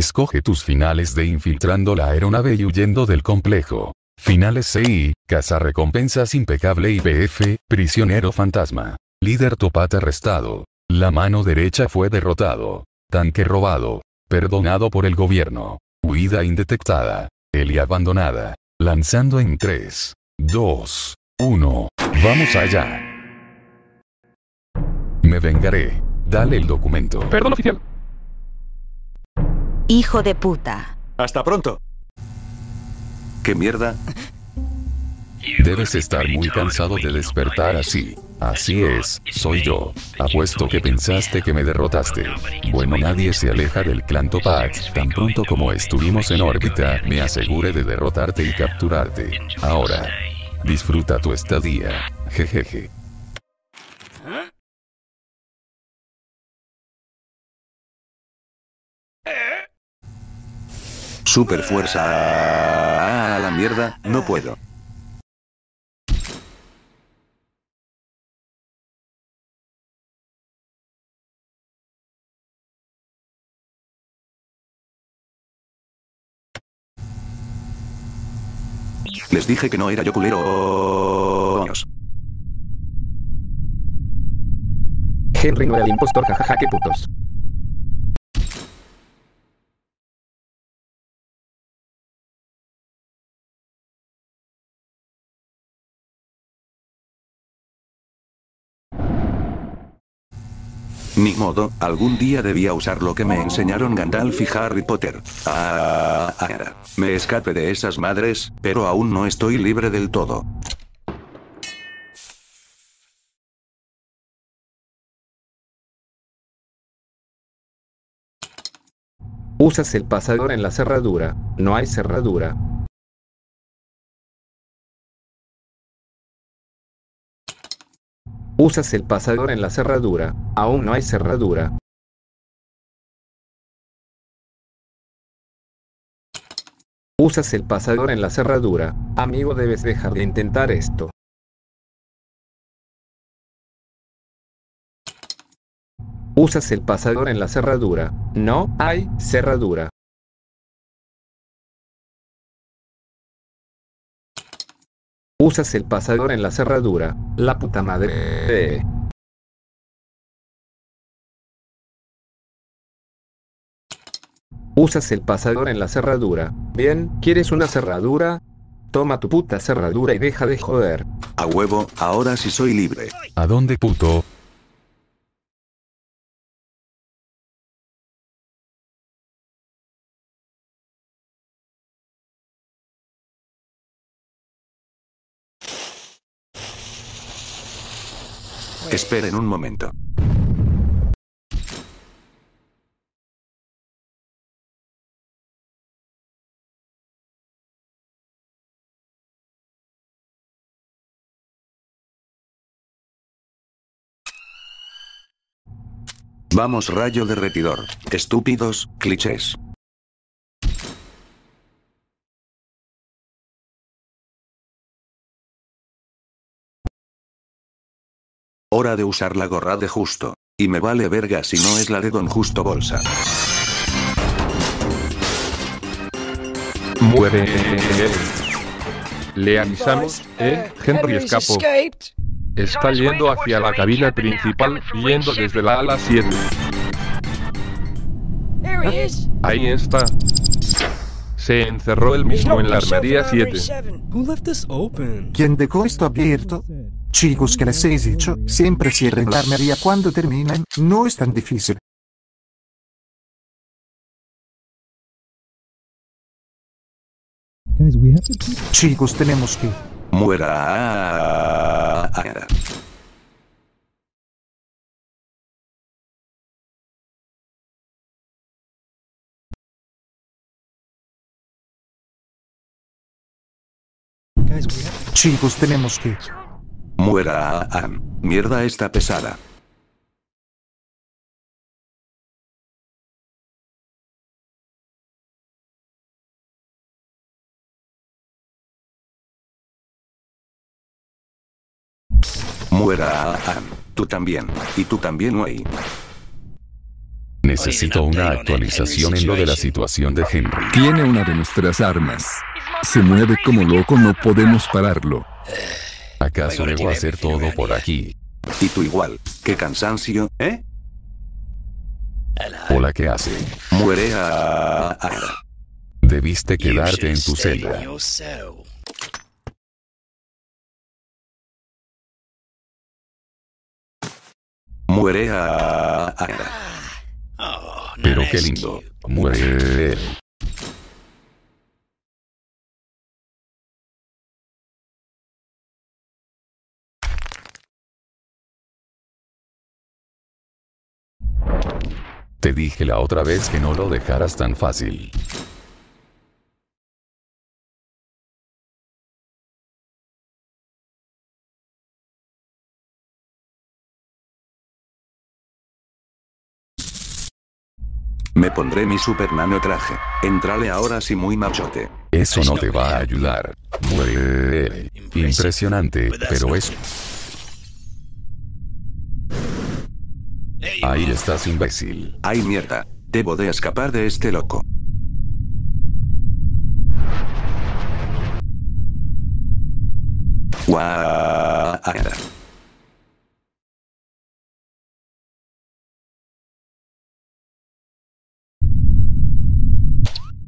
Escoge tus finales de infiltrando la aeronave y huyendo del complejo. Finales CI, recompensas impecable IPF, prisionero fantasma. Líder Topat arrestado. La mano derecha fue derrotado. Tanque robado. Perdonado por el gobierno. Huida indetectada. Eli abandonada. Lanzando en 3, 2, 1. Vamos allá. Me vengaré. Dale el documento. Perdón, oficial. Hijo de puta. Hasta pronto. ¿Qué mierda? Debes estar muy cansado de despertar así. Así es, soy yo. Apuesto que pensaste que me derrotaste. Bueno, nadie se aleja del clan Topac. Tan pronto como estuvimos en órbita, me aseguré de derrotarte y capturarte. Ahora, disfruta tu estadía. Jejeje. Super fuerza. A la mierda, no puedo. Les dije que no era yo culero. Henry no era el impostor, jajaja, qué putos. Ni modo, algún día debía usar lo que me enseñaron Gandalf y Harry Potter. Ah, ah, me escape de esas madres, pero aún no estoy libre del todo. Usas el pasador en la cerradura, no hay cerradura. Usas el pasador en la cerradura, aún no hay cerradura. Usas el pasador en la cerradura, amigo debes dejar de intentar esto. Usas el pasador en la cerradura, no hay cerradura. Usas el pasador en la cerradura. La puta madre. Usas el pasador en la cerradura. Bien, ¿quieres una cerradura? Toma tu puta cerradura y deja de joder. A huevo, ahora sí soy libre. ¿A dónde puto? Esperen un momento. Vamos rayo derretidor. Estúpidos, clichés. Hora de usar la gorra de Justo. Y me vale verga si no es la de Don Justo Bolsa. Muere. Le avisamos, ¿eh? Henry escapó. Está yendo hacia la cabina principal, yendo desde la ala 7. Ahí está. Se encerró él mismo en la armería 7. ¿Quién dejó esto abierto? Chicos que les he dicho, siempre cierren la armería cuando terminan, no es tan difícil. Chicos, tenemos que... Muera. Chicos, tenemos que... Muera Ann. Mierda está pesada. Muera Ann. Tú también. Y tú también, Wei. Necesito una actualización en lo de la situación de Henry. Tiene una de nuestras armas. Se mueve como loco, no podemos pararlo. ¿Acaso debo hacer todo por aquí? Y tú igual. Qué cansancio, ¿eh? Hola, ¿qué hace? Muere a... Debiste quedarte en tu celda. Muere a... Pero qué lindo. Muere. Te dije la otra vez que no lo dejaras tan fácil. Me pondré mi super nano traje. Entrale ahora sí muy machote. Eso no te va a ayudar. Muere. Impresionante, pero es... Ahí estás, imbécil. Ay mierda. Debo de escapar de este loco. Guau.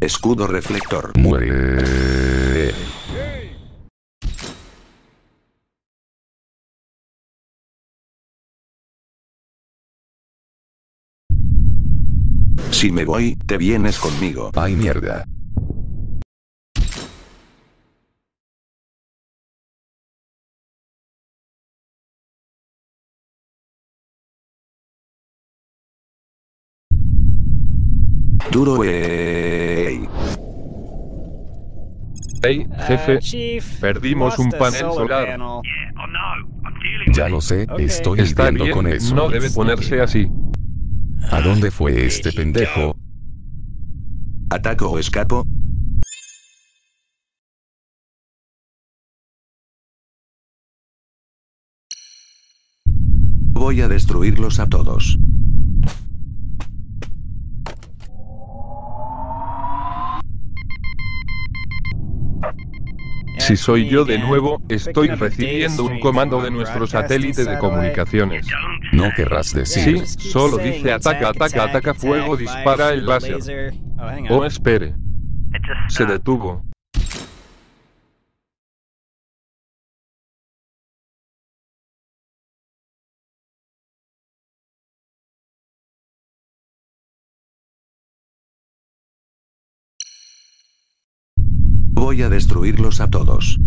Escudo reflector. Muere. Si me voy, te vienes conmigo. Ay mierda. Duro wey. Hey, jefe. Perdimos un panel solar. Ya lo sé, estoy lidiando con eso. no debe ponerse así. ¿A dónde fue este pendejo? ¿Ataco o escapo? Voy a destruirlos a todos. Si soy yo de nuevo, estoy recibiendo un comando de nuestro satélite de comunicaciones. No querrás decir. Sí, solo dice ataca, ataca, ataca, fuego, dispara el láser. Oh, espere. Se detuvo. Voy a destruirlos a todos.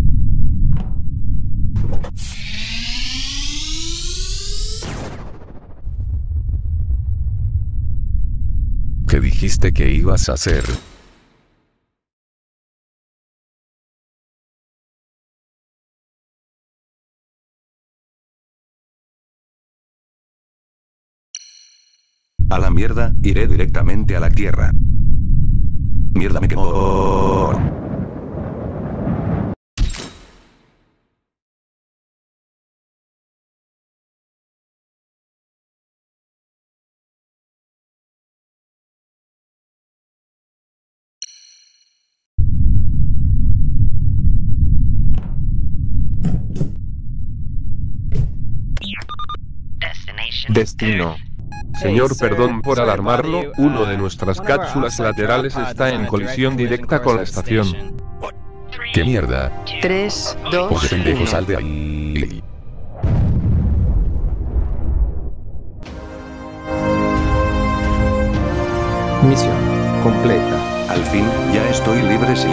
¿Qué dijiste que ibas a hacer? A la mierda, iré directamente a la tierra. Mierda me quemó. Destino. Señor, perdón por alarmarlo, uno de nuestras cápsulas laterales está en colisión directa con la estación. ¿Qué mierda? 3, 2, Oye, pendejo, 1. sal de ahí. Misión completa. Al fin, ya estoy libre sí.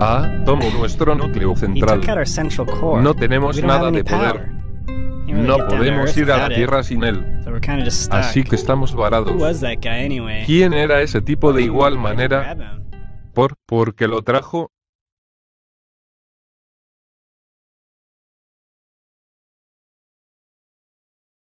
Ah, tomo nuestro núcleo central. No tenemos nada de poder. No podemos ir a la Tierra sin él. Así que estamos varados. ¿Quién era ese tipo de igual manera? Por, porque lo trajo,